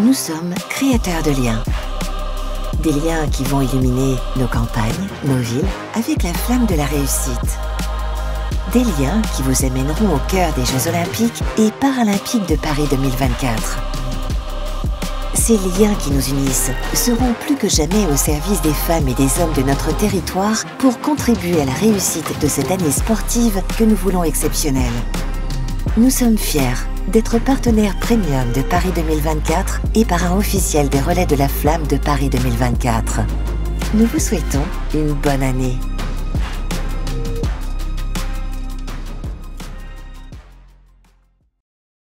Nous sommes créateurs de liens. Des liens qui vont illuminer nos campagnes, nos villes, avec la flamme de la réussite. Des liens qui vous amèneront au cœur des Jeux Olympiques et Paralympiques de Paris 2024. Ces liens qui nous unissent seront plus que jamais au service des femmes et des hommes de notre territoire pour contribuer à la réussite de cette année sportive que nous voulons exceptionnelle. Nous sommes fiers d'être partenaire premium de Paris 2024 et parrain officiel des relais de la flamme de Paris 2024. Nous vous souhaitons une bonne année.